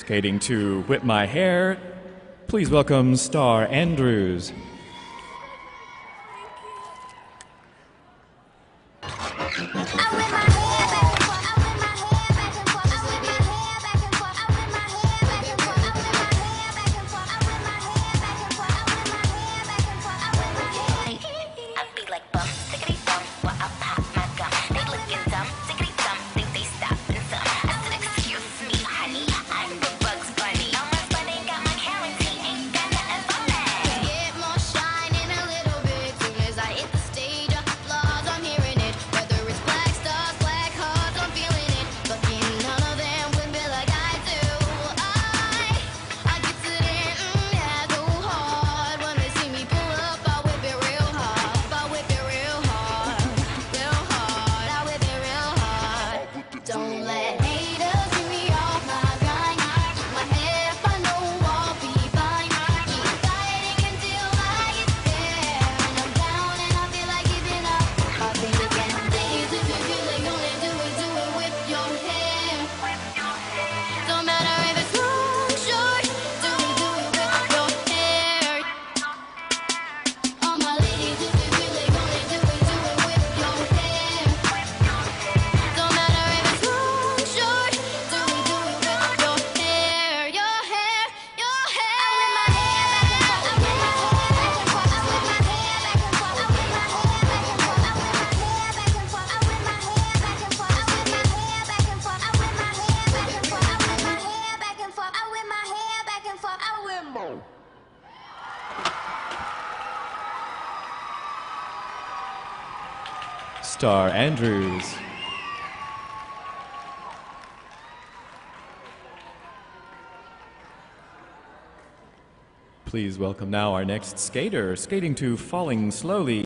Skating to Whip My Hair, please welcome Starr Andrews. Starr Andrews. Please welcome now our next skater, skating to Falling Slowly.